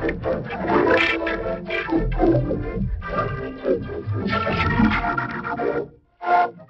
Thank you.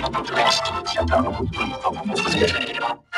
Grazie a tutti.